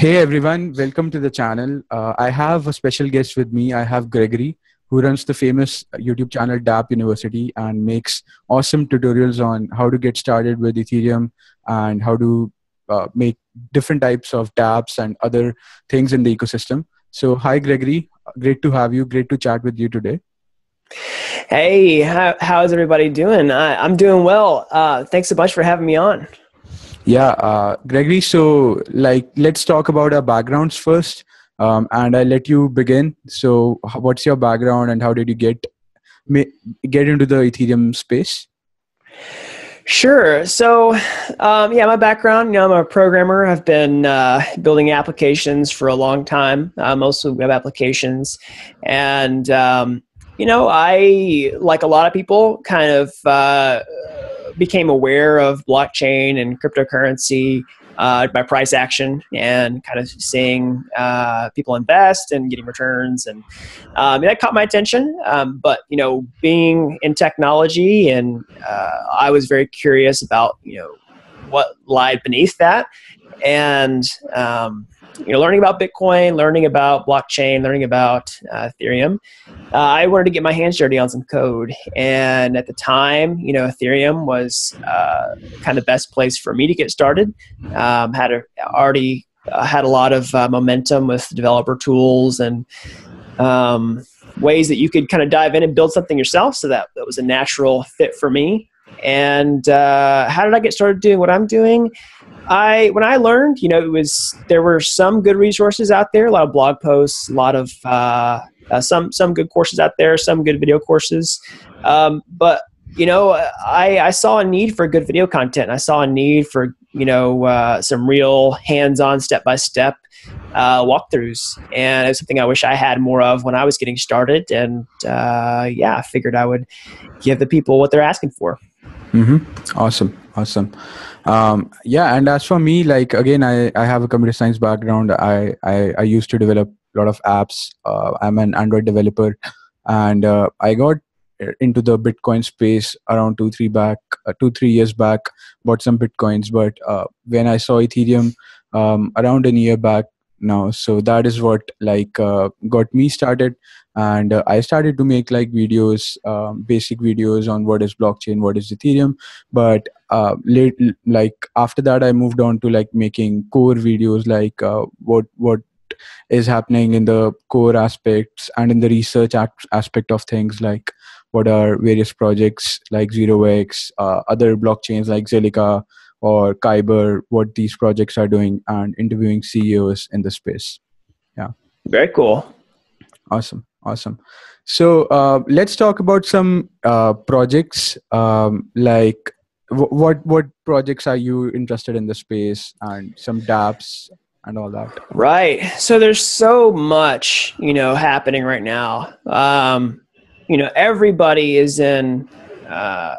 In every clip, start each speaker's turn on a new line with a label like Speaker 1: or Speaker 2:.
Speaker 1: Hey everyone, welcome to the channel. Uh, I have a special guest with me. I have Gregory, who runs the famous YouTube channel dApp University and makes awesome tutorials on how to get started with Ethereum and how to uh, make different types of dApps and other things in the ecosystem. So, hi Gregory, great to have you. Great to chat with you today.
Speaker 2: Hey, how, how's everybody doing? I, am doing well. Uh, thanks so much for having me on.
Speaker 1: Yeah, uh, Gregory. So, like, let's talk about our backgrounds first, um, and I'll let you begin. So, what's your background, and how did you get get into the Ethereum space?
Speaker 2: Sure. So, um, yeah, my background, you know, I'm a programmer. I've been uh, building applications for a long time, uh, mostly web applications. And, um, you know, I, like a lot of people, kind of uh, became aware of blockchain and cryptocurrency uh, by price action and kind of seeing uh, people invest and getting returns and um, that caught my attention. Um, but you know being in technology and uh, i was very curious about you know what lied beneath that. And um, you know, learning about Bitcoin, learning about blockchain, learning about uh, Ethereum. Uh, I wanted to get my hands dirty on some code, and at the time, you know, Ethereum was uh, kind of the best place for me to get started. Um, had a, already uh, had a lot of uh, momentum with developer tools and um, ways that you could kind of dive in and build something yourself. So that that was a natural fit for me. And uh, how did I get started doing what I'm doing? I when I learned, you know, it was there were some good resources out there, a lot of blog posts, a lot of uh, uh, some some good courses out there, some good video courses, um, but you know, I, I saw a need for good video content. I saw a need for you know uh, some real hands-on, step-by-step uh, walkthroughs, and it's something I wish I had more of when I was getting started. And uh, yeah, I figured I would give the people what they're asking for.
Speaker 1: Mm-hmm. Awesome, awesome. Um, yeah, and as for me, like again, I, I have a computer science background. I, I, I used to develop a lot of apps. Uh, I'm an Android developer, and uh, I got into the Bitcoin space around two three back uh, two three years back. Bought some bitcoins, but uh, when I saw Ethereum um, around a year back now, so that is what like uh, got me started. And uh, i started to make like videos um, basic videos on what is blockchain what is ethereum. But uh, late, like after that i moved on to like making core videos like uh, what what is happening in the core aspects and in the research aspect of things like what are various projects like 0x uh, other blockchains like zilliqa or kyber what these projects are doing and interviewing ceos in the space. Yeah.
Speaker 2: Very cool.
Speaker 1: Awesome. Awesome. So uh, let's talk about some uh, projects um, like w- what what projects are you interested in the space and some dapps and all that?
Speaker 2: Right. So there's so much you know happening right now. Um, you know everybody is in uh,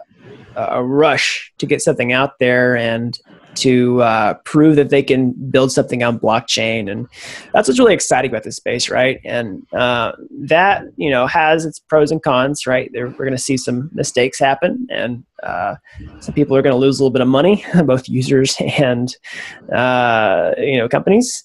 Speaker 2: a rush to get something out there and to uh, prove that they can build something on blockchain. And that's what's really exciting about this space right? And uh, that you know has its pros and cons right? There, we're going to see some mistakes happen and uh, some people are going to lose a little bit of money both users and uh, you know companies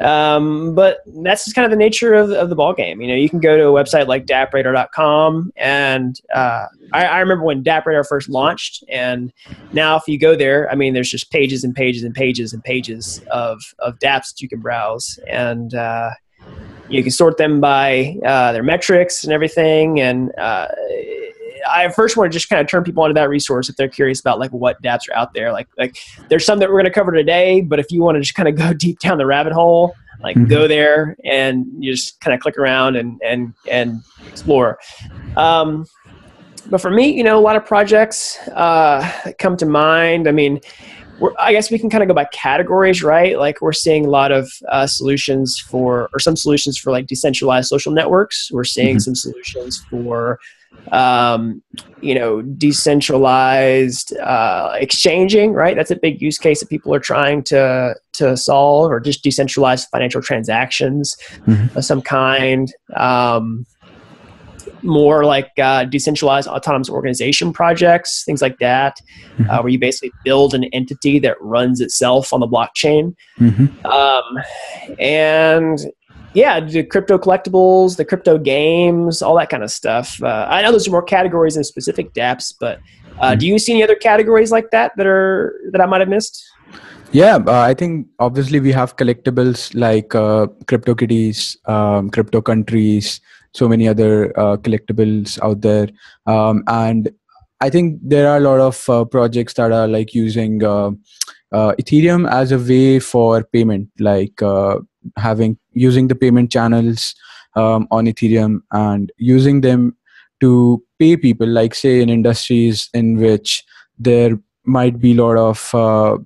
Speaker 2: um, but that's just kind of the nature of, of the ball game. You know, you can go to a website like dappradar.com, and uh, I, I, remember when DappRadar first launched, and now if you go there, I mean, there's just pages and pages and pages and pages of of DApps that you can browse, and uh, you can sort them by uh, their metrics and everything, and uh, I first want to just kind of turn people onto that resource if they're curious about like what dApps are out there. Like like there's some that we're going to cover today, but if you want to just kind of go deep down the rabbit hole, like mm-hmm. go there and you just kind of click around and and and explore. Um, but for me, you know, a lot of projects uh, come to mind. I mean, I guess we can kind of go by categories, right? Like we're seeing a lot of uh, solutions for, or some solutions for like decentralized social networks. We're seeing mm-hmm. some solutions for um, you know, decentralized uh, exchanging, right? That's a big use case that people are trying to to solve, or just decentralized financial transactions mm-hmm. of some kind. Um, more like uh, decentralized autonomous organization projects, things like that, mm-hmm. uh, where you basically build an entity that runs itself on the blockchain. Mm-hmm. Um, and yeah, the crypto collectibles, the crypto games, all that kind of stuff. Uh, I know there's more categories in specific dApps, but uh, mm-hmm. do you see any other categories like that that are that I might have missed?
Speaker 1: Yeah, uh, I think obviously we have collectibles like uh, CryptoKitties, um, Crypto Countries, so many other uh, collectibles out there, um, and I think there are a lot of uh, projects that are like using uh, uh, Ethereum as a way for payment, like having using the payment channels um, on Ethereum and using them to pay people, like say in industries in which there might be a lot of a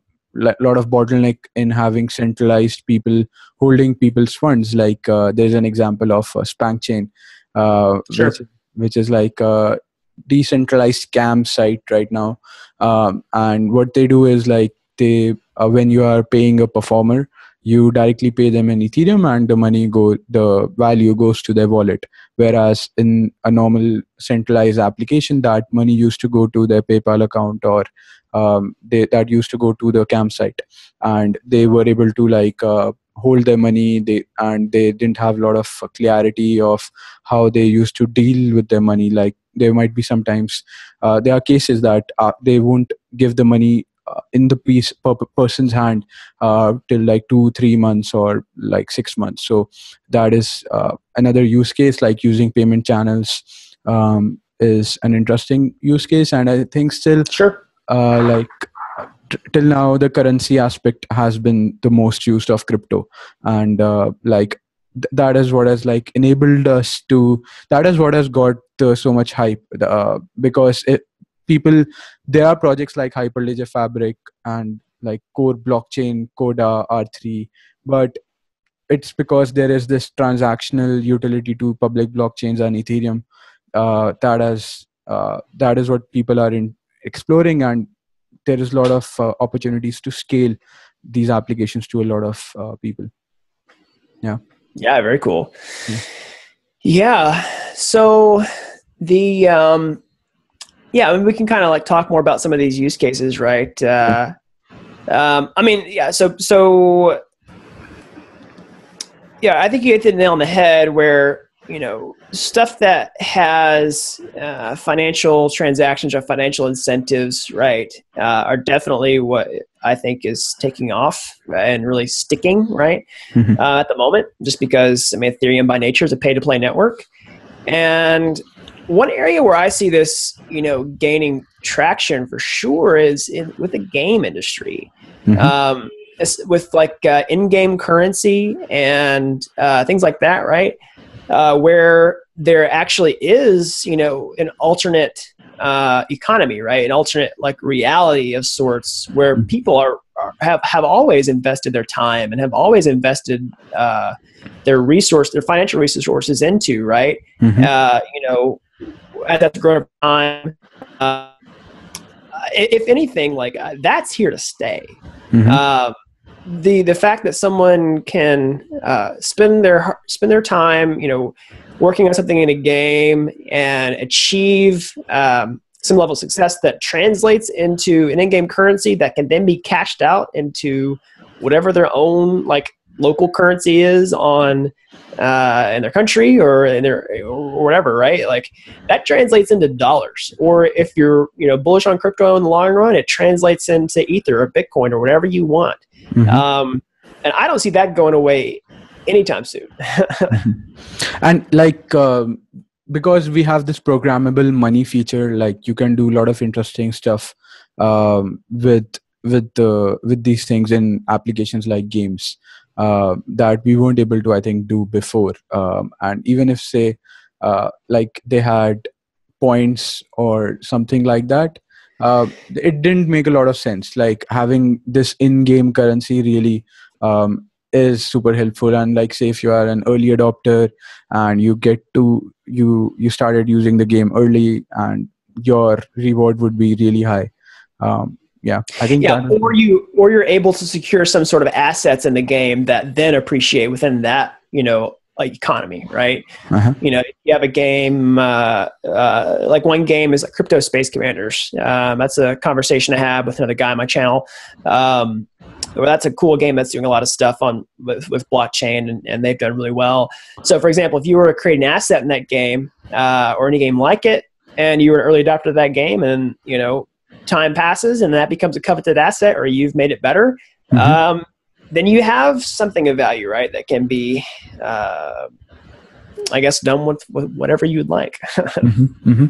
Speaker 1: lot of bottleneck in having centralized people holding people's funds like uh, there's an example of uh, SpankChain uh, sure. which, which is like a decentralized scam site right now um, and what they do is like they uh, when you are paying a performer you directly pay them in ethereum and the money go the value goes to their wallet. Whereas in a normal centralized application that money used to go to their paypal account or um, they, that used to go to the campsite. And they were able to like uh, hold their money they and they didn't have a lot of clarity of how they used to deal with their money. Like there might be sometimes uh, there are cases that uh, they won't give the money in the piece per person's hand uh, till like two three months or like six months. So that is uh, another use case like using payment channels um, is an interesting use case. And i think still
Speaker 2: sure.
Speaker 1: uh, like till now the currency aspect has been the most used of crypto. And uh, like th- that is what has like enabled us to that is what has got uh, so much hype uh, because it, people there are projects like hyperledger fabric and like core blockchain corda r3 but it's because there is this transactional utility to public blockchains and ethereum uh, that has uh, that is what people are in, exploring and there is a lot of uh, opportunities to scale these applications to a lot of uh, people. Yeah.
Speaker 2: Yeah very cool. Yeah, yeah. so the um yeah I mean, we can kind of like talk more about some of these use cases right uh um i mean yeah so so yeah i think you hit the nail on the head where you know stuff that has uh, financial transactions or financial incentives right uh, are definitely what i think is taking off and really sticking right mm-hmm. uh, at the moment just because i mean ethereum by nature is a pay to play network and one area where i see this you know gaining traction for sure is in with the game industry mm-hmm. um, with like uh, in-game currency and uh, things like that right uh, where there actually is, you know, an alternate uh, economy, right? An alternate like reality of sorts where mm-hmm. people are, are, have have always invested their time and have always invested uh, their resource, their financial resources into, right? Mm-hmm. Uh, you know, at that grown up time. Uh, if anything, like uh, that's here to stay. Mm-hmm. Um, the the fact that someone can uh, spend their spend their time, you know, working on something in a game and achieve um, some level of success that translates into an in-game currency that can then be cashed out into whatever their own like local currency is on uh, in their country or in their or whatever, right? Like that translates into dollars. Or if you're you know bullish on crypto in the long run, it translates into Ether or Bitcoin or whatever you want. Mm-hmm. Um, and I don't see that going away anytime soon.
Speaker 1: and like um, because we have this programmable money feature, like you can do a lot of interesting stuff um, with with the with these things in applications like games uh, that we weren't able to, I think, do before. Um, and even if say uh, like they had points or something like that uh, it didn't make a lot of sense. Like having this in-game currency really um, is super helpful. And like, say if you are an early adopter and you get to you you started using the game early, and your reward would be really high. Um, yeah,
Speaker 2: I think. Yeah, or you or you're able to secure some sort of assets in the game that then appreciate within that you know like economy, right?
Speaker 1: Uh-huh.
Speaker 2: You know, you have a game uh, uh, like one game is like Crypto Space Commanders. Um, that's a conversation I have with another guy on my channel. Um, well, that's a cool game that's doing a lot of stuff on with, with blockchain, and, and they've done really well. So, for example, if you were to create an asset in that game uh, or any game like it, and you were an early adopter of that game, and you know time passes and that becomes a coveted asset, or you've made it better,
Speaker 1: Mhm.
Speaker 2: um, then you have something of value, right? That can be, uh, I guess, done with, with whatever you'd like.
Speaker 1: hmm hmm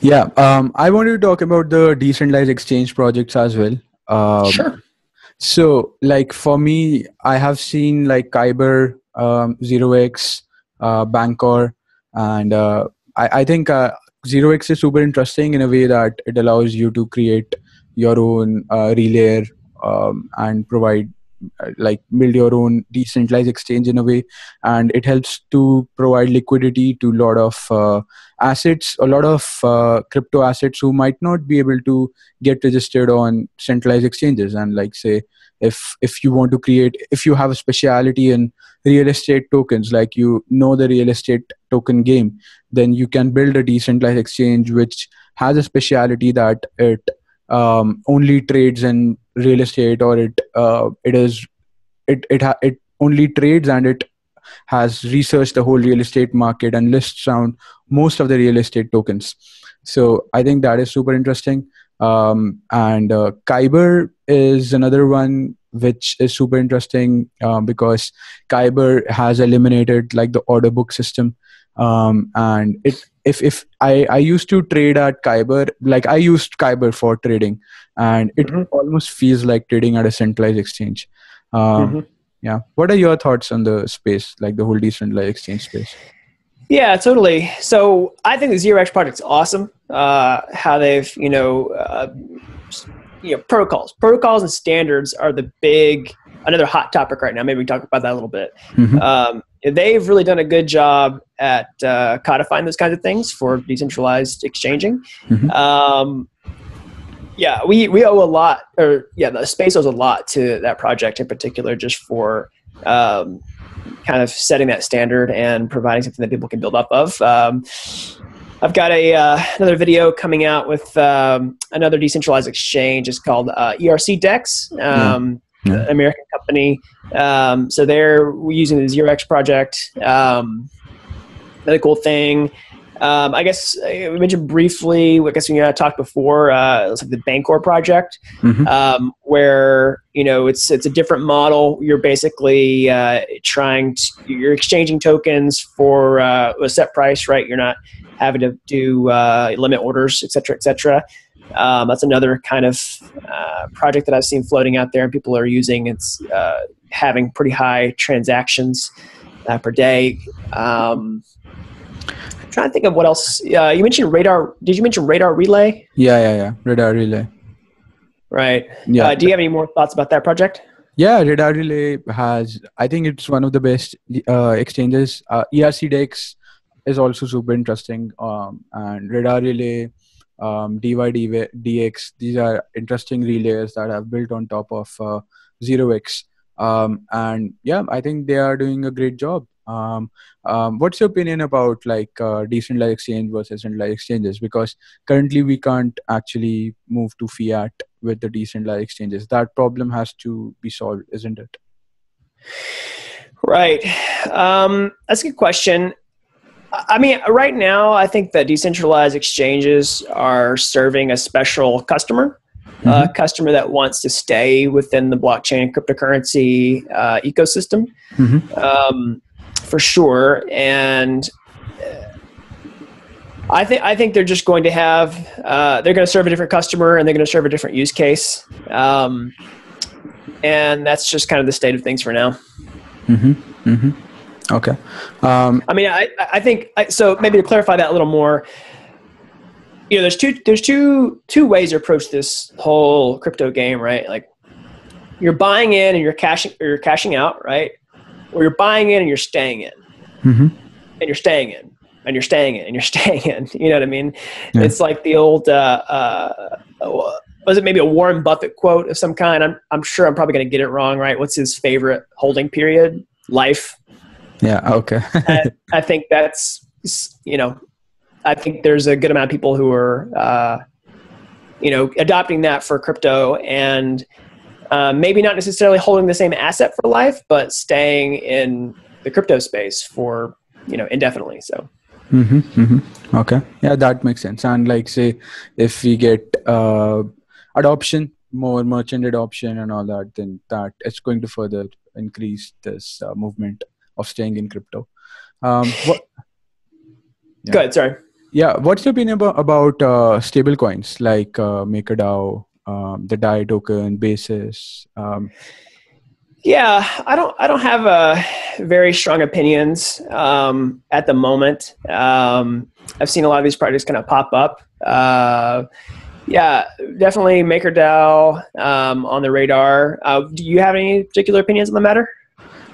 Speaker 1: Yeah, um, I wanted to talk about the decentralized exchange projects as well. Um,
Speaker 2: sure.
Speaker 1: So, like for me, I have seen like Kyber, um, Zero X, uh, Bancor, and uh, I, I think uh, Zero X is super interesting in a way that it allows you to create your own uh, relay um, and provide like build your own decentralized exchange in a way. And it helps to provide liquidity to a lot of uh, assets a lot of uh, crypto assets who might not be able to get registered on centralized exchanges. And like say if if you want to create if you have a speciality in real estate tokens like you know the real estate token game then you can build a decentralized exchange which has a speciality that it um, only trades in real estate or it uh, it is it it ha- it only trades and it has researched the whole real estate market and lists down most of the real estate tokens. So i think that is super interesting. Um, and uh, kyber is another one which is super interesting um, because kyber has eliminated like the order book system. Um, and it if if I, I used to trade at Kyber, like I used Kyber for trading, and it
Speaker 2: Mhm.
Speaker 1: almost feels like trading at a centralized exchange. Um,
Speaker 2: Mhm.
Speaker 1: Yeah. What are your thoughts on the space, like the whole decentralized exchange space?
Speaker 2: Yeah, totally. So I think the Zero X project's awesome. Uh, how they've, you know, uh, you know, protocols, protocols and standards are the big another hot topic right now. Maybe we can talk about that a little bit.
Speaker 1: Mhm.
Speaker 2: Um, they've really done a good job at uh, codifying those kinds of things for decentralized exchanging.
Speaker 1: Mhm.
Speaker 2: Um, yeah, we, we owe a lot, or yeah, the space owes a lot to that project in particular, just for um, kind of setting that standard and providing something that people can build up of. Um, I've got a uh, another video coming out with um, another decentralized exchange. It's called uh, ERC Dex, um,
Speaker 1: Yeah.
Speaker 2: American company. Um, so they're using the Zero X project. Um, another cool thing. Um, I guess uh, we mentioned briefly. I guess we uh, talked before. Uh, it was like the Bancor project,
Speaker 1: Mhm.
Speaker 2: um, where you know it's it's a different model. You're basically uh, trying to you're exchanging tokens for uh, a set price, right? You're not having to do uh, limit orders, et cetera, et cetera. Um, that's another kind of uh, project that I've seen floating out there, and people are using. It's uh, having pretty high transactions uh, per day. Um, I'm trying to think of what else. Uh, you mentioned radar. Did you mention radar relay?
Speaker 1: Yeah, yeah, yeah. Radar relay.
Speaker 2: Right.
Speaker 1: Yeah.
Speaker 2: Uh, do you have any more thoughts about that project?
Speaker 1: Yeah, Radar Relay has. I think it's one of the best uh, exchanges. Uh, ERC Dex is also super interesting, um, and Radar Relay, um, dYdX. These are interesting relays that I've built on top of uh, Zero X. Um, and yeah, I think they are doing a great job. Um, um, what's your opinion about like uh, decentralized exchange versus centralized exchanges? Because currently we can't actually move to fiat with the decentralized exchanges. That problem has to be solved, isn't it?
Speaker 2: Right. Um, that's a good question. I mean, right now, I think that decentralized exchanges are serving a special customer, a customer that wants to stay within the blockchain cryptocurrency uh, ecosystem,
Speaker 1: Mhm.
Speaker 2: um, for sure. And uh, I think I think they're just going to have uh, they're going to serve a different customer and they're going to serve a different use case, um, and that's just kind of the state of things for now.
Speaker 1: Mm-hmm. Mm-hmm. Okay. Um,
Speaker 2: I mean, I, I think I, so. Maybe to clarify that a little more, you know, there's two there's two two ways to approach this whole crypto game, right? Like, you're buying in and you're cashing or you're cashing out, right? Or you're buying in and you're staying in,
Speaker 1: mhm.
Speaker 2: and you're staying in, and you're staying in, and you're staying in. You know what I mean?
Speaker 1: Yeah.
Speaker 2: It's like the old. Uh, uh, was it maybe a Warren Buffett quote of some kind? I'm I'm sure I'm probably going to get it wrong, right? What's his favorite holding period? Life.
Speaker 1: Yeah. Okay.
Speaker 2: I think that's you know, I think there's a good amount of people who are uh, you know adopting that for crypto and uh, maybe not necessarily holding the same asset for life, but staying in the crypto space for you know indefinitely. So.
Speaker 1: Mm-hmm, mm-hmm. Okay. Yeah, that makes sense. And like, say, if we get uh, adoption, more merchant adoption, and all that, then that it's going to further increase this uh, movement of staying in crypto. Um, what,
Speaker 2: yeah. Go ahead. Sorry.
Speaker 1: Yeah. What's your opinion about, about uh, stable coins like uh, MakerDAO, um, the DAI token, Basis? Um,
Speaker 2: yeah, I don't. I don't have a very strong opinions um, at the moment. Um, I've seen a lot of these projects kind of pop up. Uh, yeah, definitely MakerDAO um, on the radar. Uh, do you have any particular opinions on the matter?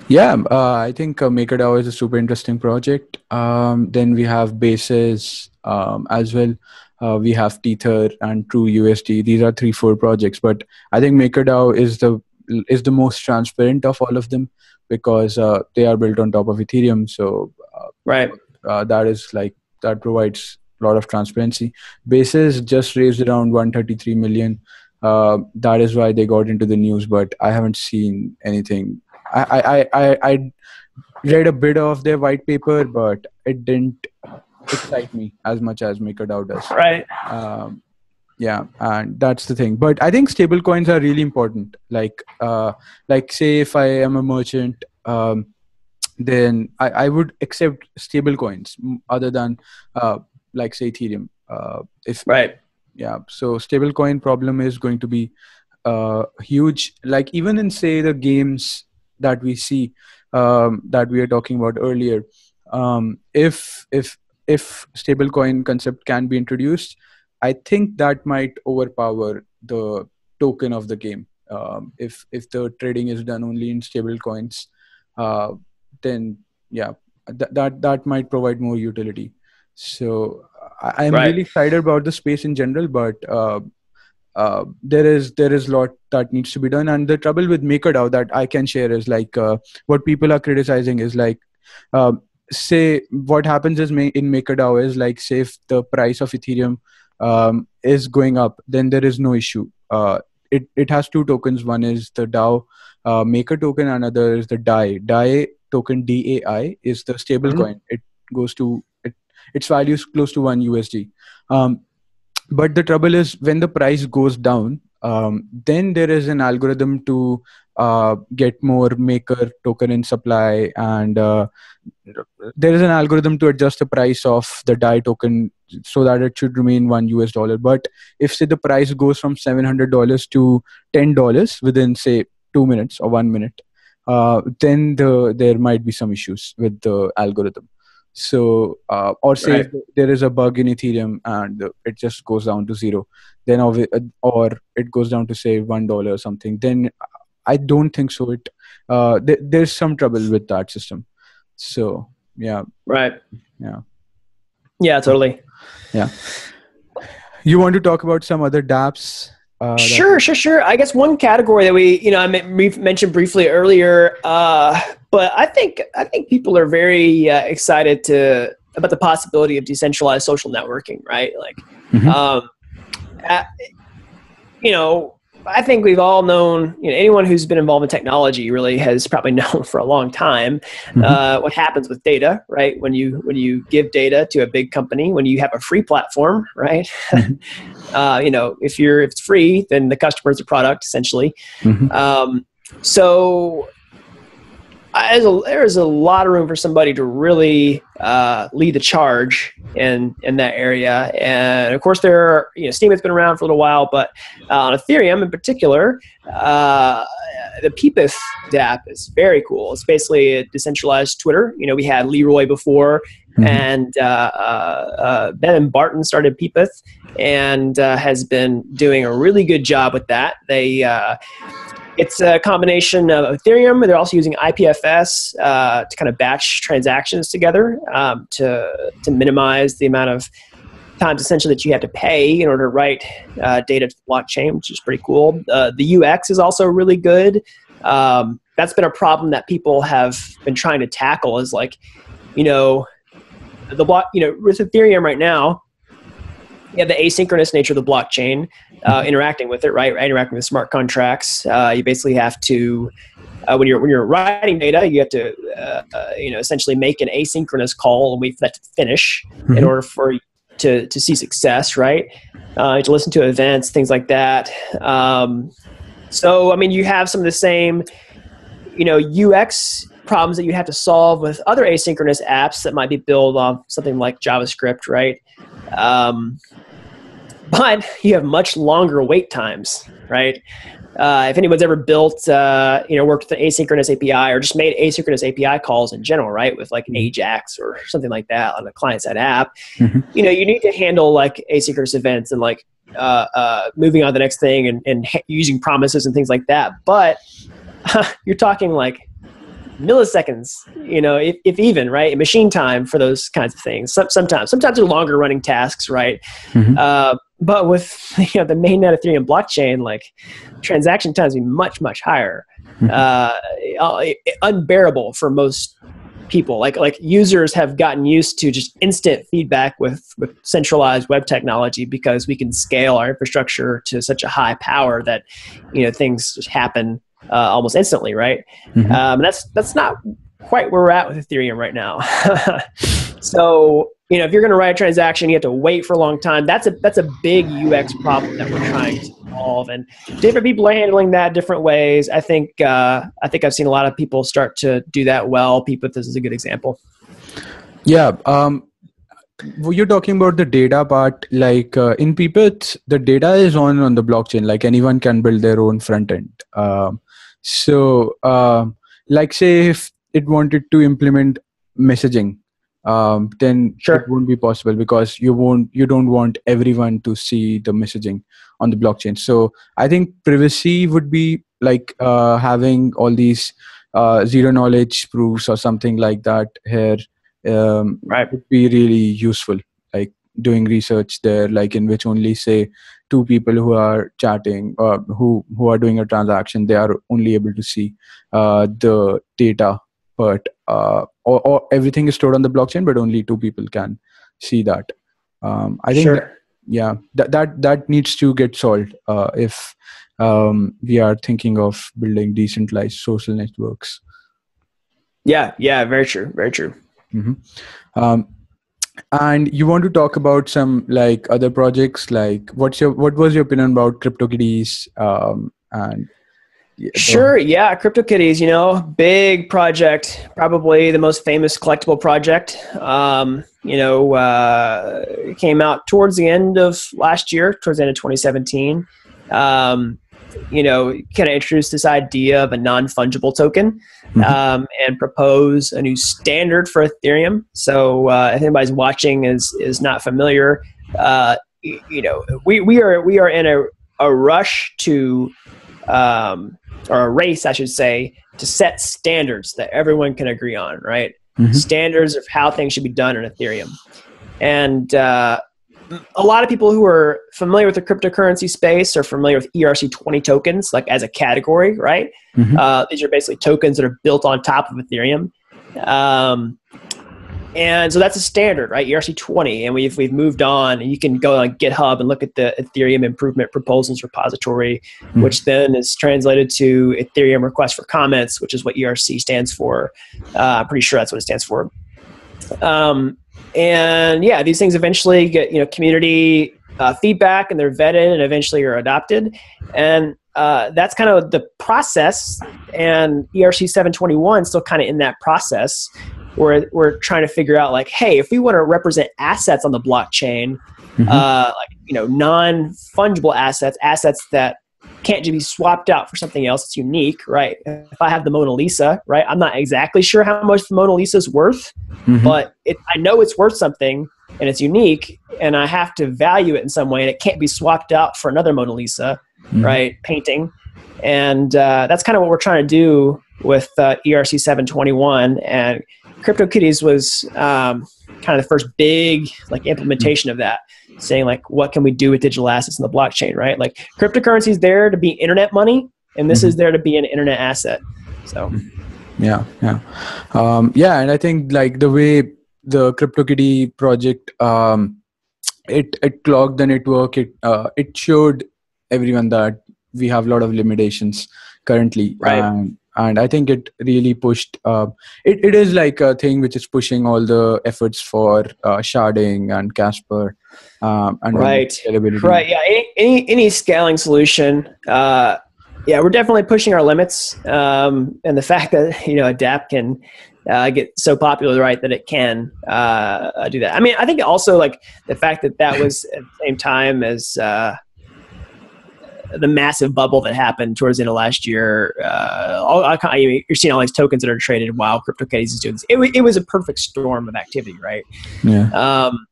Speaker 1: Yeah, uh, I think uh, MakerDAO is a super interesting project. Um, then we have Basis um, as well. Uh, we have Tether and True USD. These are three, four projects. But I think MakerDAO is the is the most transparent of all of them because uh, they are built on top of Ethereum. So
Speaker 2: uh, right,
Speaker 1: uh, that is like that provides a lot of transparency. Basis just raised around 133 million. Uh, that is why they got into the news, but I haven't seen anything I, I, I, I read a bit of their white paper, but it didn't excite me as much as MakerDAO does.
Speaker 2: Right.
Speaker 1: Um, yeah, and that's the thing. But I think stable coins are really important. Like, uh, like say if I am a merchant, um, then I, I would accept stable coins other than uh, like say Ethereum. Uh, if
Speaker 2: right.
Speaker 1: Yeah. So stable coin problem is going to be uh, huge. Like even in say the games that we see um, that we were talking about earlier. Um, if if if stablecoin concept can be introduced i think that might overpower the token of the game. Um, if if the trading is done only in stablecoins, uh, then yeah th- that that might provide more utility. So I, am right. really excited about the space in general but uh, uh, there is there is a lot that needs to be done. And the trouble with makerdao that i can share is like uh, what people are criticizing is like uh, say what happens is in makerdao is like say if the price of ethereum um, is going up then there is no issue. Uh, it, it has two tokens. One is the dao uh, maker token another is the dai. Dai token dai is the stable mm-hmm. coin. It goes to it, its value is close to 1 usd um, but the trouble is when the price goes down um, then there is an algorithm to uh, get more maker token in supply and uh, there is an algorithm to adjust the price of the dai token so that it should remain one us dollar. But if say the price goes from $700 to $10 within say two minutes or one minute uh, then the, there might be some issues with the algorithm so, uh, or say right. there is a bug in Ethereum and it just goes down to zero, then uh, or it goes down to say one dollar or something. Then I don't think so. It uh, th- there's some trouble with that system. So yeah,
Speaker 2: right.
Speaker 1: Yeah,
Speaker 2: yeah, totally.
Speaker 1: Yeah. You want to talk about some other DApps?
Speaker 2: Uh, sure, sure, sure. I guess one category that we, you know, I mentioned briefly earlier, uh, but I think I think people are very uh, excited to about the possibility of decentralized social networking, right? Like, mm-hmm. um, at, you know, I think we've all known, you know, anyone who's been involved in technology really has probably known for a long time mm-hmm. uh, what happens with data, right? When you when you give data to a big company, when you have a free platform, right? Mm-hmm. uh, you know, if you're if it's free, then the customer is the product essentially. Mm-hmm. Um, so a, there's a lot of room for somebody to really uh, lead the charge in in that area. And of course, there are, you know Steemit has been around for a little while, but uh, on Ethereum in particular, uh, the Peepeth DApp is very cool. It's basically a decentralized Twitter. You know, we had Leeroy before, mm-hmm. and uh, uh, uh, Bevan Barton started Peepeth, and has been doing a really good job with that. They it's a combination of Ethereum. They're also using IPFS uh, to kind of batch transactions together um, to, to minimize the amount of times essentially that you have to pay in order to write uh, data to the blockchain, which is pretty cool. Uh, the UX is also really good. Um, that's been a problem that people have been trying to tackle is like, you know, the block, you know, with Ethereum right now, have the asynchronous nature of the blockchain, uh, mm-hmm. interacting with it, right? Interacting with smart contracts. Uh, you basically have to, uh, when you're when you're writing data, you have to, uh, uh, you know, essentially make an asynchronous call and wait for that to finish mm-hmm. in order for to to see success, right? Uh, to listen to events, things like that. Um, so, I mean, you have some of the same, you know, UX problems that you have to solve with other asynchronous apps that might be built on something like JavaScript, right? Um, but you have much longer wait times, right? Uh, if anyone's ever built, uh, you know, worked with an asynchronous API or just made asynchronous API calls in general, right, with like an mm-hmm. Ajax or something like that on a client-side app, mm-hmm. you know, you need to handle like asynchronous events and like uh, uh moving on to the next thing and, and using promises and things like that. But you're talking like milliseconds, you know, if, if even, right? Machine time for those kinds of things. Some, sometimes, sometimes they're longer running tasks, right? Mm-hmm. Uh, but with you know the mainnet Ethereum blockchain, like transaction times be much much higher, mm-hmm. uh, uh, unbearable for most people. Like like users have gotten used to just instant feedback with with centralized web technology because we can scale our infrastructure to such a high power that you know things just happen uh, almost instantly, right? Mm-hmm. Um, that's that's not quite where we're at with Ethereum right now. so you know, if you're going to write a transaction, you have to wait for a long time. That's a that's a big UX problem that we're trying to solve, and different people are handling that different ways. I think uh, I think I've seen a lot of people start to do that well. People, this is a good example.
Speaker 1: Yeah. Um, you're talking about the data part. Like uh, in Peepeth, the data is on on the blockchain. Like anyone can build their own front end. Um, so, uh, like say if it wanted to implement messaging um, then sure. it won't be possible because you won't you don't want everyone to see the messaging on the blockchain so i think privacy would be like uh, having all these uh, zero knowledge proofs or something like that here um, right. would be really useful like doing research there like in which only say two people who are chatting or who who are doing a transaction they are only able to see uh, the data but uh, or, or, everything is stored on the blockchain but only two people can see that um, i think sure. that, yeah that, that that needs to get solved uh, if um, we are thinking of building decentralized social networks
Speaker 2: yeah yeah very true very true
Speaker 1: mm-hmm. um, and you want to talk about some like other projects like what's your what was your opinion about cryptokitties um, and
Speaker 2: Sure, yeah, CryptoKitties, you know, big project, probably the most famous collectible project. Um, you know, uh, came out towards the end of last year, towards the end of 2017. Um, you know, kind of introduced this idea of a non fungible token mm-hmm. um, and propose a new standard for Ethereum. So, uh, if anybody's watching is is not familiar, uh, you, you know, we, we are we are in a, a rush to um, or a race, I should say, to set standards that everyone can agree on, right? Mm-hmm. Standards of how things should be done in Ethereum. And uh, a lot of people who are familiar with the cryptocurrency space are familiar with ERC20 tokens, like as a category, right? Mm-hmm. Uh, these are basically tokens that are built on top of Ethereum. Um, and so that's a standard, right? ERC20. And we've, we've moved on. And you can go on GitHub and look at the Ethereum Improvement Proposals repository, mm-hmm. which then is translated to Ethereum Request for Comments, which is what ERC stands for. Uh, I'm pretty sure that's what it stands for. Um, and yeah, these things eventually get you know community uh, feedback, and they're vetted, and eventually are adopted. And uh, that's kind of the process. And ERC 721 still kind of in that process we're we're trying to figure out like, hey, if we want to represent assets on the blockchain, mm-hmm. uh, like you know, non fungible assets, assets that can't just be swapped out for something else that's unique, right? If I have the Mona Lisa, right, I'm not exactly sure how much the Mona Lisa is worth, mm-hmm. but it, I know it's worth something and it's unique, and I have to value it in some way, and it can't be swapped out for another Mona Lisa, mm-hmm. right? Painting, and uh, that's kind of what we're trying to do with uh, ERC 721 and CryptoKitties was um, kind of the first big like implementation of that, saying like, what can we do with digital assets in the blockchain, right? Like cryptocurrency is there to be internet money, and this mm-hmm. is there to be an internet asset. So,
Speaker 1: yeah, yeah, um, yeah, and I think like the way the CryptoKitty project, um, it it clogged the network. It uh, it showed everyone that we have a lot of limitations currently,
Speaker 2: Right.
Speaker 1: and, and I think it really pushed. Uh, it it is like a thing which is pushing all the efforts for uh, sharding and Casper, um, and
Speaker 2: Right.
Speaker 1: scalability.
Speaker 2: right, yeah, any any, any scaling solution. Uh, yeah, we're definitely pushing our limits, um, and the fact that you know a dApp can uh, get so popular, right, that it can uh, do that. I mean, I think also like the fact that that was at the same time as uh, the massive bubble that happened towards the end of last year. Uh, all, kind- you're seeing all these tokens that are traded while CryptoKitties is doing this. It, it was a perfect storm of activity, right?
Speaker 1: Yeah.
Speaker 2: Um,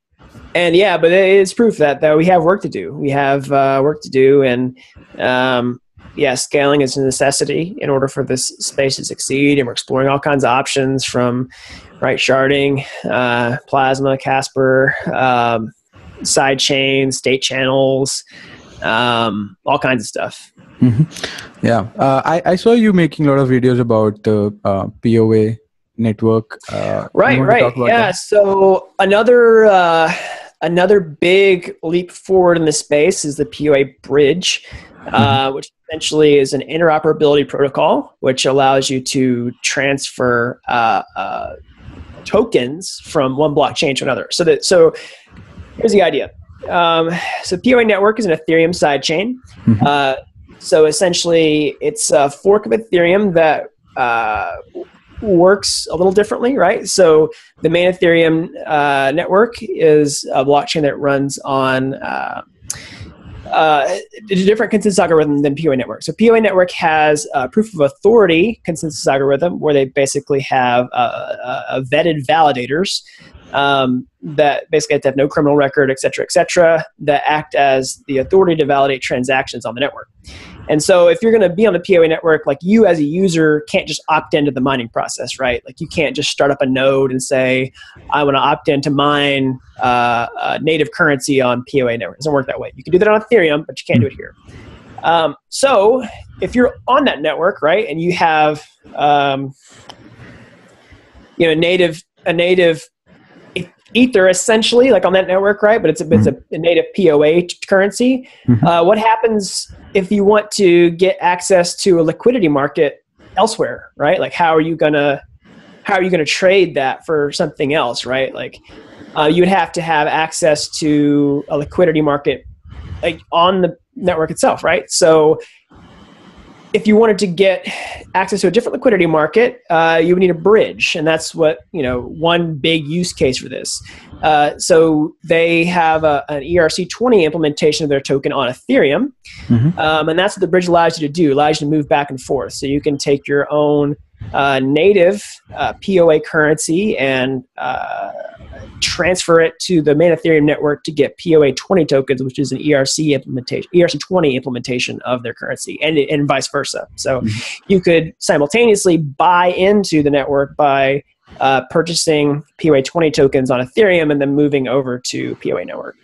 Speaker 2: and yeah, but it is proof that that we have work to do. We have uh, work to do, and um, yeah, scaling is a necessity in order for this space to succeed. And we're exploring all kinds of options from right sharding, uh, Plasma, Casper, um, side chains, state channels, um, all kinds of stuff.
Speaker 1: Mm-hmm. Yeah, uh, I, I saw you making a lot of videos about the uh, POA network. Uh,
Speaker 2: Right, right. Yeah.
Speaker 1: that?
Speaker 2: So another uh, another big leap forward in the space is the POA bridge, uh, which essentially is an interoperability protocol, which allows you to transfer uh, uh, tokens from one blockchain to another. So that so here's the idea. Um, so POA network is an Ethereum sidechain.
Speaker 1: Mhm.
Speaker 2: Uh, so essentially, it's a fork of Ethereum that uh, works a little differently, right? So the main Ethereum uh, network is a blockchain that runs on uh, uh, a different consensus algorithm than POA network. So POA network has a proof of authority consensus algorithm where they basically have uh, uh, uh, vetted validators um, that basically have to have no criminal record, et cetera, et cetera, that act as the authority to validate transactions on the network. And so if you're going to be on the POA network, like you as a user can't just opt into the mining process, right? Like you can't just start up a node and say, I want to opt in to mine uh, uh, native currency on POA network. It doesn't work that way. You can do that on Ethereum, but you can't do it here. Um, so if you're on that network, right, and you have um, you know native a native ether essentially like on that network right but it's a, it's a, a native poa currency
Speaker 1: Mhm.
Speaker 2: uh, what happens if you want to get access to a liquidity market elsewhere right? Like how are you gonna how are you gonna trade that for something else right? Like uh, you would have to have access to a liquidity market like on the network itself right? So if you wanted to get access to a different liquidity market, uh, you would need a bridge, and that's what you know. One big use case for this. Uh, so they have a, an ERC20 implementation of their token on Ethereum,
Speaker 1: Mhm.
Speaker 2: um, and that's what the bridge allows you to do. Allows you to move back and forth. So you can take your own uh, native uh, POA currency and uh, transfer it to the main Ethereum network to get POA 20 tokens, which is an ERC implementation, ERC 20 implementation of their currency, and and vice versa. So you could simultaneously buy into the network by uh, purchasing POA 20 tokens on Ethereum and then moving over to POA network.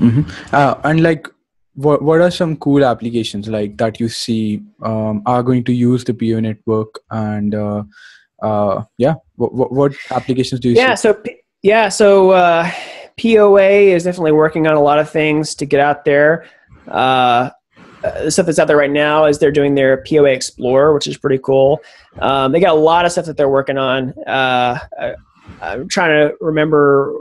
Speaker 1: Mhm. Uh, and like, what what are some cool applications like that you see um, are going to use the PO network? And uh, uh, yeah, what, what what applications do you
Speaker 2: Yeah,
Speaker 1: see?
Speaker 2: so P- yeah, so uh, POA is definitely working on a lot of things to get out there. Uh, uh, the stuff that's out there right now is they're doing their POA Explorer, which is pretty cool. Um, they got a lot of stuff that they're working on. Uh, I, I'm trying to remember.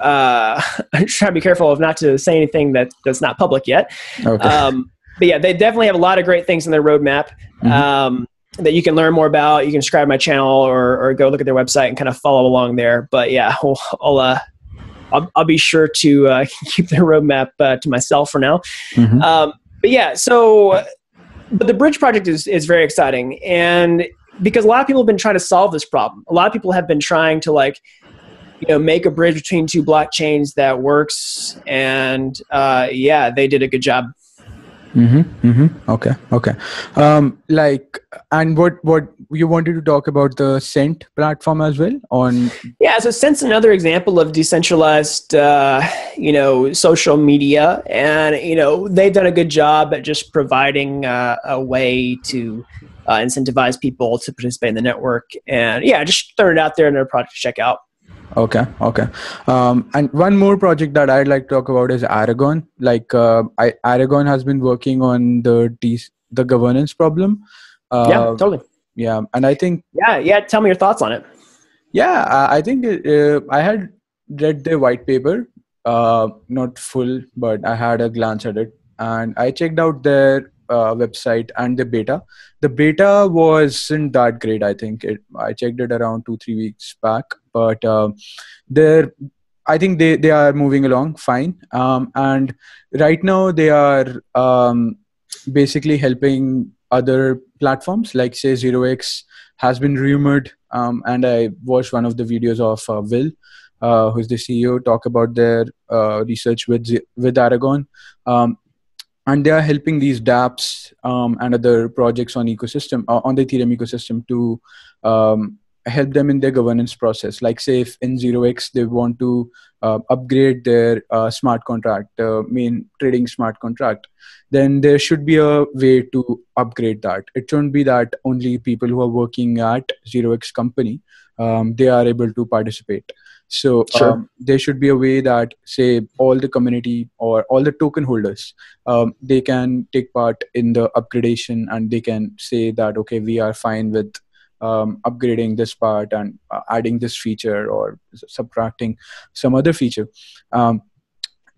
Speaker 2: Uh, I'm trying to be careful of not to say anything that that's not public yet.
Speaker 1: Okay.
Speaker 2: Um, but yeah, they definitely have a lot of great things in their roadmap
Speaker 1: Mhm.
Speaker 2: um, that you can learn more about. You can subscribe to my channel or, or go look at their website and kind of follow along there. But yeah, I'll, I'll, uh, I'll, I'll be sure to uh, keep their roadmap uh, to myself for now.
Speaker 1: Mhm.
Speaker 2: Um, but yeah, so but the bridge project is is very exciting, and because a lot of people have been trying to solve this problem. A lot of people have been trying to like you know make a bridge between two blockchains that works, and uh, yeah, they did a good job.
Speaker 1: Mm-hmm, mm-hmm. Okay, okay. Um, like, and what what you wanted to talk about the Cent platform as well on?
Speaker 2: Yeah, so Cent's another example of decentralized, uh, you know, social media, and you know they've done a good job at just providing uh, a way to uh, incentivize people to participate in the network. And yeah, just throw it out there in a project to check out.
Speaker 1: Okay, okay. Um, and one more project that I'd like to talk about is Aragon. Like, uh, I, Aragon has been working on the the governance problem.
Speaker 2: Uh, yeah, totally.
Speaker 1: Yeah, and I think.
Speaker 2: Yeah, yeah. Tell me your thoughts on it.
Speaker 1: Yeah, I think uh, I had read the white paper, uh, not full, but I had a glance at it, and I checked out their uh, website and the beta. The beta wasn't that great. I think it. I checked it around two three weeks back, but uh, they're. I think they they are moving along fine. Um, and right now they are um, basically helping other platforms like say Zero X has been rumored. Um, and I watched one of the videos of uh, Will. Uh, who's the CEO, talk about their uh, research with with Aragon. Um, and they are helping these dapps um, and other projects on ecosystem uh, on the ethereum ecosystem to um, help them in their governance process. Like say if in 0x they want to uh, upgrade their uh, smart contract uh, main trading smart contract then there should be a way to upgrade that. It shouldn't be that only people who are working at 0x company um, they are able to participate so sure. um, there should be a way that say all the community or all the token holders um, they can take part in the upgradation and they can say that okay we are fine with um, upgrading this part and uh, adding this feature or subtracting some other feature um,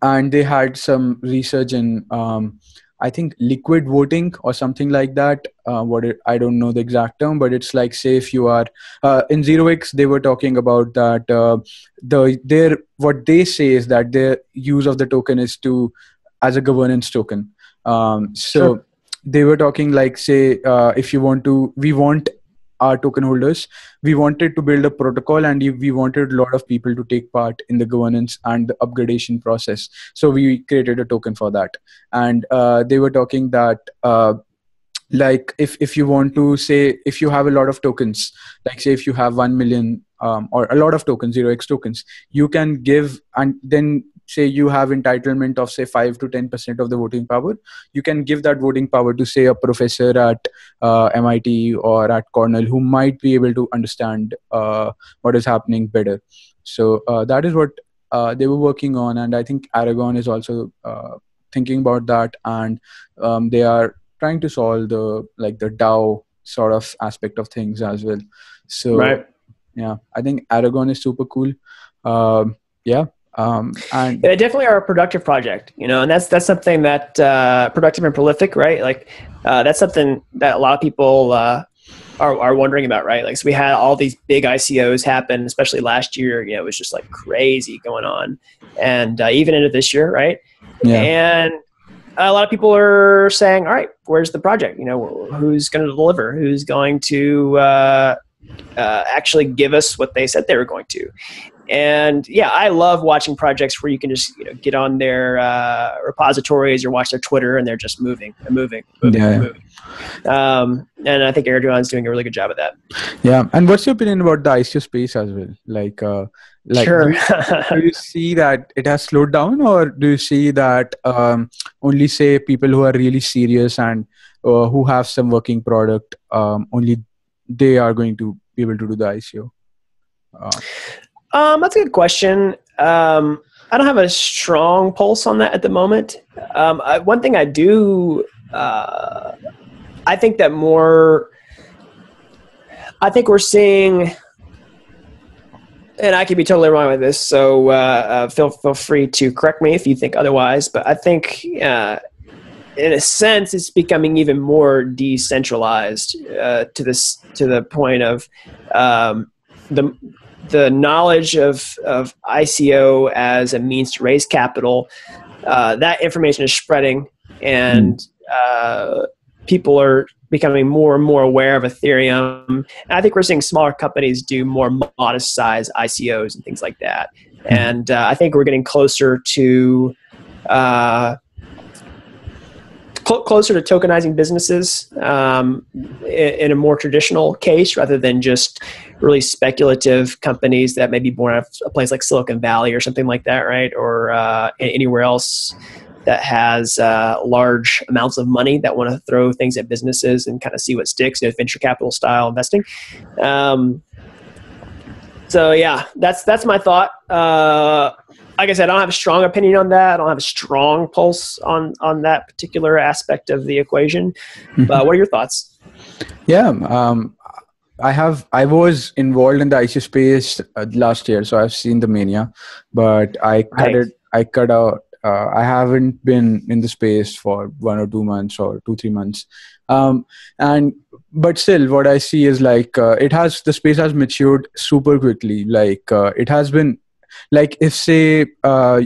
Speaker 1: and they had some research in um, I think liquid voting or something like that. Uh, what it, I don't know the exact term, but it's like say if you are uh, in zero x, they were talking about that uh, the their what they say is that their use of the token is to as a governance token. Um, so sure. they were talking like say uh, if you want to, we want our token holders. We wanted to build a protocol and we wanted a lot of people to take part in the governance and the upgradation process. So we created a token for that. And uh, they were talking that uh, like if if you want to say if you have a lot of tokens like say if you have 1 million um, or a lot of tokens 0x tokens you can give and then say you have entitlement of say 5 to 10% of the voting power you can give that voting power to say a professor at uh, mit or at cornell who might be able to understand uh, what is happening better. So uh, that is what uh, they were working on and i think aragon is also uh, thinking about that and um, they are trying to solve the like the dao sort of aspect of things as well. So
Speaker 2: right.
Speaker 1: yeah i think aragon is super cool. Um, yeah um, and
Speaker 2: yeah, they definitely are a productive project, you know, and that's that's something that uh, productive and prolific, right? Like uh, that's something that a lot of people uh, are are wondering about, right? Like so we had all these big ICOs happen, especially last year. You know, it was just like crazy going on, and uh, even into this year, right? Yeah. And a lot of people are saying, "All right, where's the project? You know, who's going to deliver? Who's going to uh, uh, actually give us what they said they were going to?" And yeah, I love watching projects where you can just you know get on their uh, repositories or watch their Twitter and they're just moving and moving, moving, yeah. moving. Um, and I think is doing a really good job of that.
Speaker 1: Yeah, and what's your opinion about the ICO space as well? Like, uh, like
Speaker 2: sure.
Speaker 1: do, you, do, you, see that it has slowed down, or do you see that um, only say people who are really serious and uh, who have some working product um, only they are going to be able to do the ICO?
Speaker 2: Uh, um, that's a good question. Um, I don't have a strong pulse on that at the moment. Um, I, one thing I do, uh, I think that more, I think we're seeing, and I could be totally wrong with this, so uh, uh, feel feel free to correct me if you think otherwise. But I think, uh, in a sense, it's becoming even more decentralized uh, to this to the point of um, the the knowledge of, of ICO as a means to raise capital, uh, that information is spreading, and uh, people are becoming more and more aware of Ethereum. And I think we're seeing smaller companies do more modest size ICOs and things like that. And uh, I think we're getting closer to uh, cl- closer to tokenizing businesses um, in, in, a more traditional case rather than just really speculative companies that may be born out of a place like Silicon Valley or something like that, right? Or uh, anywhere else that has uh, large amounts of money that want to throw things at businesses and kind of see what sticks. You know, venture capital style investing. Um, so yeah, that's that's my thought. Uh, like I said, I don't have a strong opinion on that. I don't have a strong pulse on on that particular aspect of the equation. Mm-hmm. But what are your thoughts?
Speaker 1: Yeah, um, I have. I was involved in the ICO space uh, last year, so I've seen the mania, but I cut right. it. I cut out. Uh, I haven't been in the space for one or two months or two three months, um, and but still, what I see is like uh, it has the space has matured super quickly. Like uh, it has been like if say uh,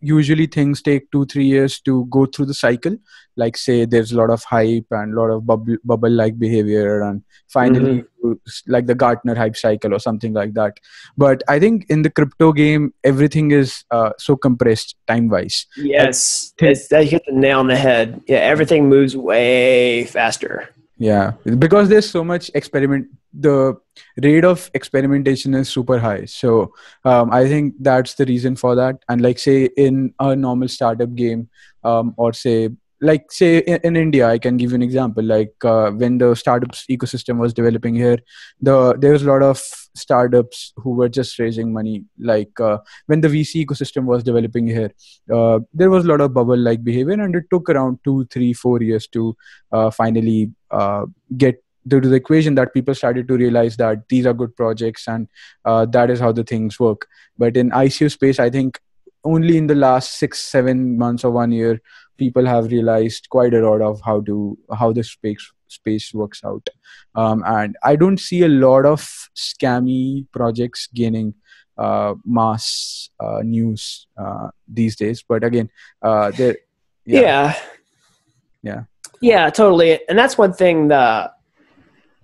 Speaker 1: usually things take two three years to go through the cycle like say there's a lot of hype and a lot of bubble bubble like behavior and finally mm-hmm. like the gartner hype cycle or something like that. But i think in the crypto game everything is uh, so compressed time wise
Speaker 2: yes. Like, that hit the nail on the head. Yeah everything moves way faster
Speaker 1: yeah. Because there's so much experiment the rate of experimentation is super high. So um, i think that's the reason for that. And like say in a normal startup game um, or say like say in, in, india i can give you an example. Like uh, when the startups ecosystem was developing here the there was a lot of startups who were just raising money. Like uh, when the vc ecosystem was developing here uh, there was a lot of bubble like behavior and it took around two three four years to uh, finally uh, get to the equation that people started to realize that these are good projects and uh, that is how the things work. But in ico space i think only in the last six seven months or one year people have realized quite a lot of how to how the space space works out. Um, and i don't see a lot of scammy projects gaining uh, mass uh, news uh, these days. But again uh, there
Speaker 2: yeah. yeah.
Speaker 1: Yeah
Speaker 2: yeah totally and that's one thing that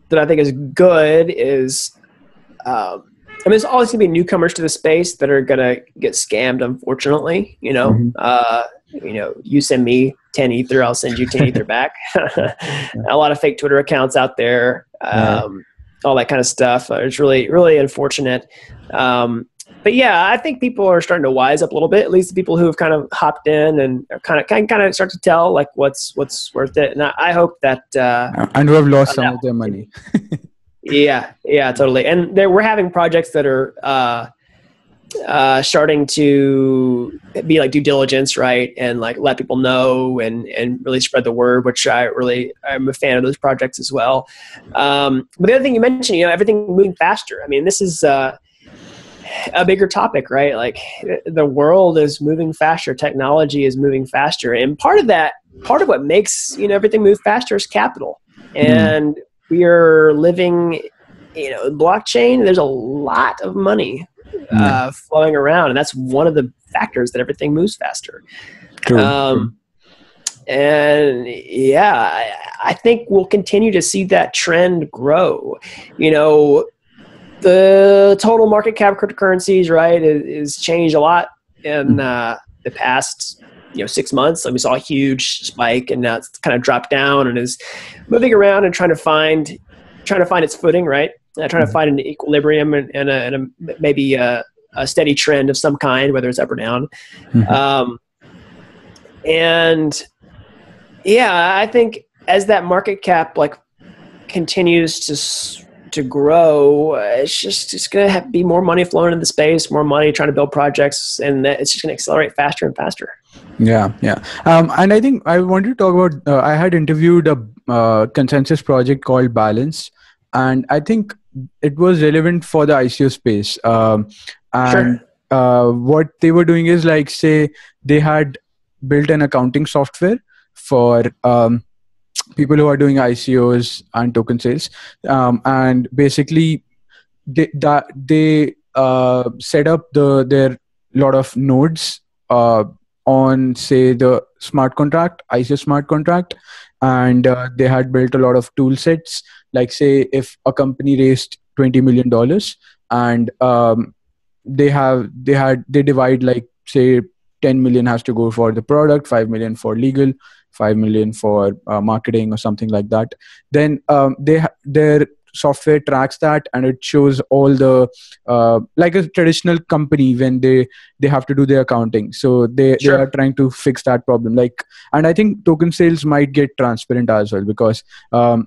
Speaker 2: that i think is good is um, I mean, there's always going to be newcomers to the space that are going to get scammed, unfortunately. You know, mm-hmm. uh, you know, you send me 10 ether, I'll send you 10 ether back. a lot of fake Twitter accounts out there, um, yeah. all that kind of stuff. It's really, really unfortunate. Um, but yeah, I think people are starting to wise up a little bit. At least the people who have kind of hopped in and are kind of kind kind of start to tell like what's what's worth it. And I, I hope that uh,
Speaker 1: and who have lost some of their money.
Speaker 2: yeah, yeah, totally. And there we're having projects that are uh, uh, starting to be like due diligence, right, and like let people know and and really spread the word, which I really I'm a fan of those projects as well. Um, but the other thing you mentioned, you know, everything moving faster. I mean, this is uh, a bigger topic, right? Like the world is moving faster, technology is moving faster, and part of that, part of what makes you know everything move faster is capital, mm-hmm. and we are living you know blockchain there's a lot of money uh, flowing around, and that's one of the factors that everything moves faster. True. Um, and yeah, I, I think we'll continue to see that trend grow. You know, the total market cap cryptocurrencies, right, is, is changed a lot in mm-hmm. uh, the past you know six months. Like we saw a huge spike, and now it's kind of dropped down and is moving around and trying to find trying to find its footing, right? uh, trying to mm-hmm. find an equilibrium and, and, a, and a, maybe a, a, steady trend of some kind, whether it's up or down. Mm-hmm. Um, and yeah, I think as that market cap like continues to to grow, it's just it's going to be more money flowing into the space, more money trying to build projects, and it's just going to accelerate faster and faster.
Speaker 1: Yeah, yeah. Um, and I think I wanted to talk about. Uh, I had interviewed a uh, ConsenSys project called Balance, and I think it was relevant for the ICO space. Um, and sure. uh, what they were doing is like, say, they had built an accounting software for um, people who are doing ICOs and token sales, um, and basically they that they uh, set up the their lot of nodes uh, on say the smart contract, ICO smart contract, and uh, they had built a lot of tool sets. Like say if a company raised 20 million dollars and um, they have they had they divide like say 10 million has to go for the product 5 million for legal 5 million for uh, marketing or something like that. Then um, they ha- their software tracks that and it shows all the uh, like a traditional company when they they have to do their accounting. So they
Speaker 2: Sure.
Speaker 1: they are trying to fix that problem. Like and i think token sales might get transparent as well because um,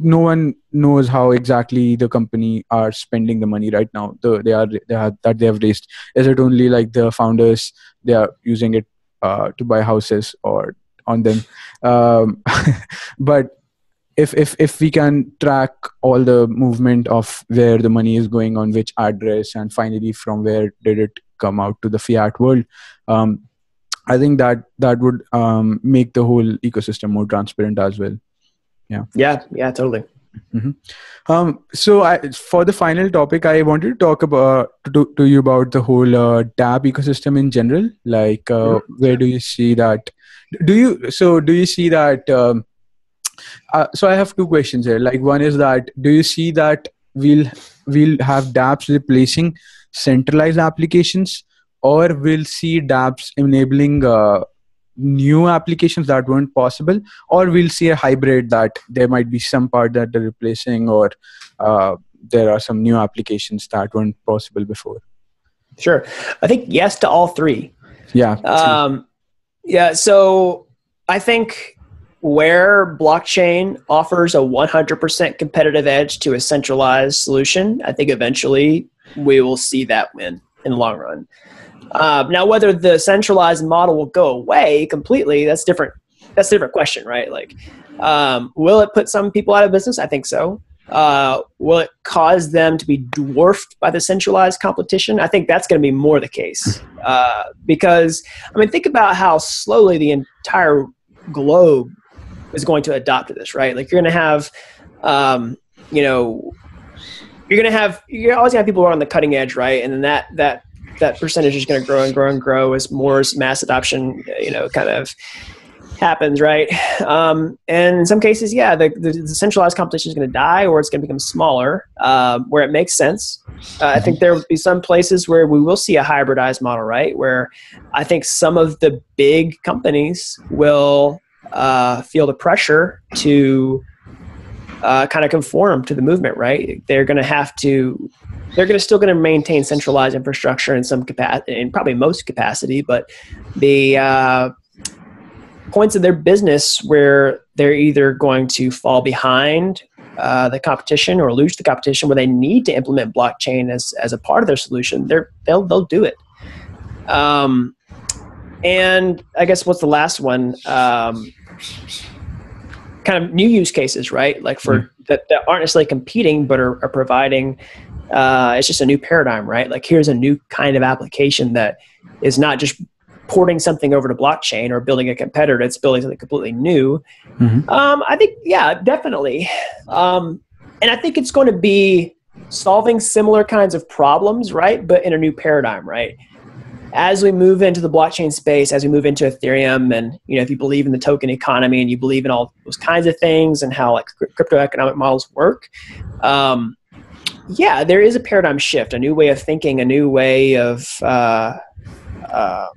Speaker 1: no one knows how exactly the company are spending the money right now. The, they are they are that they have raised. Is it only like the founders they are using it uh, to buy houses or on them um, but if if if we can track all the movement of where the money is going on which address and finally from where did it come out to the fiat world um, i think that that would um, make the whole ecosystem more transparent as well
Speaker 2: Yeah, yeah, yeah totally.
Speaker 1: um, so I, for the final topic, I wanted to talk about to, to you about the whole uh, DApp ecosystem in general. Like, uh, where do you see that? Do you so do you see that? Um, uh, so I have two questions here. Like, one is that do you see that we'll we'll have DApps replacing centralized applications, or we'll see DApps enabling uh, new applications that weren't possible or we'll see a hybrid that there might be some part that they're replacing or uh, there are some new applications that weren't possible before
Speaker 2: Sure. I think yes to all three.
Speaker 1: yeah
Speaker 2: Um, yeah, so I think where blockchain offers a 100% competitive edge to a centralized solution, I think eventually we will see that win in the long run. Um, now, whether the centralized model will go away completely, that's different. That's a different question, right? Like, um, will it put some people out of business? I think so. Uh, will it cause them to be dwarfed by the centralized competition? I think that's going to be more the case uh, because I mean, think about how slowly the entire globe is going to adopt to this, right? Like you're going to have, um, you know, you're going to have you're always going to have people who are on the cutting edge, right? And then that that that percentage is going to grow and grow and grow as more mass adoption, you know, kind of happens, right? Um, and in some cases, yeah, the, the, the centralized competition is going to die or it's going to become smaller um, where it makes sense. Uh, I think there will be some places where we will see a hybridized model, right? Where I think some of the big companies will uh, feel the pressure to uh, kind of conform to the movement, right? They're going to have to, they're going to still going to maintain centralized infrastructure in some capacity, in probably most capacity, but the uh, points of their business where they're either going to fall behind uh, the competition or lose the competition, where they need to implement blockchain as as a part of their solution, they're they'll they'll do it. Um, and I guess what's the last one? Um, kind of new use cases, right? Like for that, that aren't necessarily competing, but are, are providing. Uh, it's just a new paradigm, right? Like here's a new kind of application that is not just porting something over to blockchain or building a competitor. It's building something completely new.
Speaker 1: Mhm.
Speaker 2: Um, I think, yeah, definitely. Um, and I think it's going to be solving similar kinds of problems, right? But in a new paradigm, right? As we move into the blockchain space, as we move into Ethereum, and you know, if you believe in the token economy and you believe in all those kinds of things and how like crypto economic models work, um, yeah, there is a paradigm shift, a new way of thinking, a new way of uh, uh,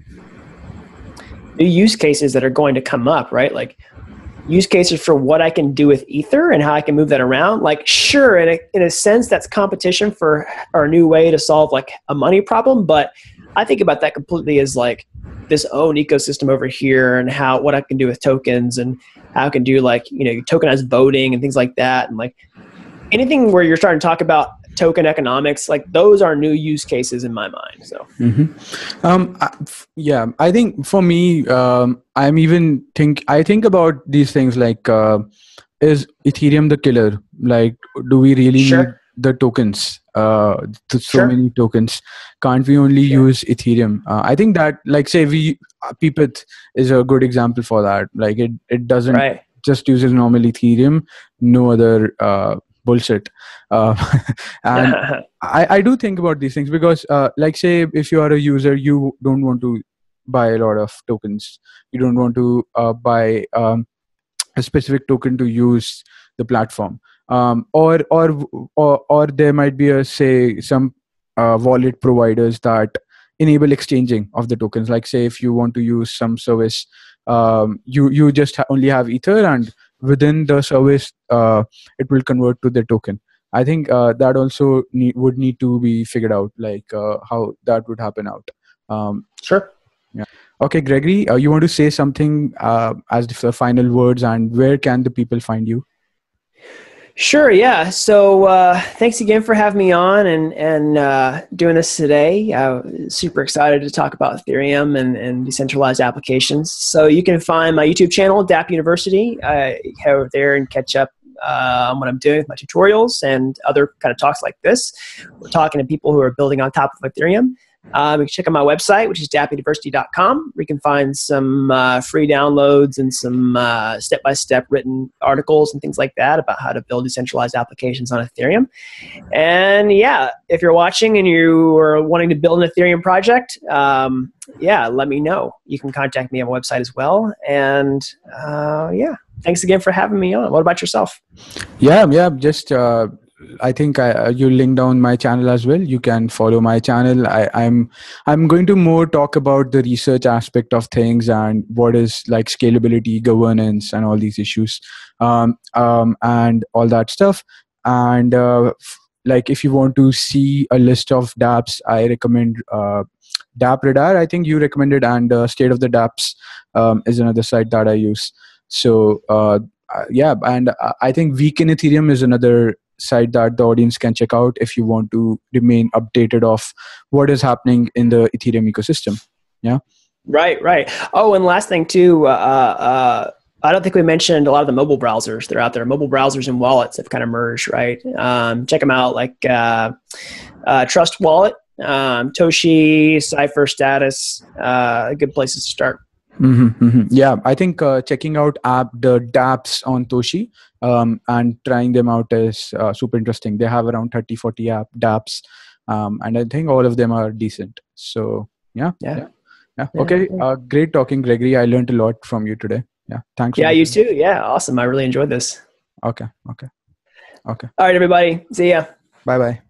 Speaker 2: new use cases that are going to come up, right? Like use cases for what I can do with Ether and how I can move that around. Like, sure, in a, in a sense, that's competition for our new way to solve like a money problem. But I think about that completely as like this own ecosystem over here and how what I can do with tokens and how I can do like you know tokenized voting and things like that and like anything where you're starting to talk about token economics like those are new use cases in my mind so
Speaker 1: Mm-hmm. Um, I- yeah, I think for me, um, I'm even think I think about these things like, uh, is Ethereum the killer? Like, do we really
Speaker 2: Sure.
Speaker 1: need the tokens? Uh, so
Speaker 2: Sure.
Speaker 1: many tokens. Can't we only use Ethereum? Uh, I think that, like, say we uh, Peepeth is a good example for that. Like, it it doesn't
Speaker 2: right
Speaker 1: just uses normal Ethereum, no other uh, bullshit. Uh, and I, I do think about these things because uh, like say if you are a user you don't want to buy a lot of tokens. You don't want to uh, buy um, a specific token to use the platform. Um, or, or or or there might be a say some uh, wallet providers that enable exchanging of the tokens. Like say if you want to use some service um, you you just ha- only have ether and within the service uh, it will convert to the token. I think uh, that also need, would need to be figured out like uh, how that would happen out. Um,
Speaker 2: sure.
Speaker 1: Yeah. Okay gregory uh, you want to say something uh, as the final words and where can the people find you
Speaker 2: Sure. Yeah. So uh, thanks again for having me on and and uh, doing this today. Uh, super excited to talk about Ethereum and, and decentralized applications. So you can find my YouTube channel, Dapp University. I head over there and catch up on what I'm doing with my tutorials and other kind of talks like this. We're talking to people who are building on top of Ethereum. Um, you can check out my website, which is dappuniversity.com, where you can find some uh, free downloads and some step by step written articles and things like that about how to build decentralized applications on Ethereum. And yeah, if you're watching and you are wanting to build an Ethereum project, um, yeah, let me know. You can contact me on my website as well. And uh, yeah, thanks again for having me on. What about yourself?
Speaker 1: Yeah, yeah, just uh, I think I, uh, you link down my channel as well. You can follow my channel. I, I'm I'm going to more talk about the research aspect of things and what is like scalability, governance, and all these issues, um, um, and all that stuff. And uh, like if you want to see a list of DApps, I recommend uh, DApp Radar. I think you recommended, and uh, State of the DApps um, is another site that I use. So uh, uh yeah, and I think Week in Ethereum is another site that the audience can check out if you want to remain updated of what is happening in the ethereum ecosystem yeah
Speaker 2: right right oh and last thing too uh, uh, I don't think we mentioned a lot of the mobile browsers that are out there. Mobile browsers and wallets have kind of merged, right? Um, check them out, like uh, uh, Trust Wallet, um, Toshi, Cipher Status, uh, good places to start.
Speaker 1: Mm-hmm, mm-hmm. Yeah, I think uh, checking out app the dApps on Toshi um, and trying them out is uh, super interesting. They have around 30, 40 app dApps, um, and I think all of them are decent. So yeah,
Speaker 2: yeah,
Speaker 1: yeah. yeah. Okay, uh, great talking, Gregory. I learned a lot from you today. Yeah, thanks.
Speaker 2: Yeah, you too. Yeah, awesome. I really enjoyed this.
Speaker 1: Okay, okay, okay.
Speaker 2: All right, everybody. See ya.
Speaker 1: Bye, bye.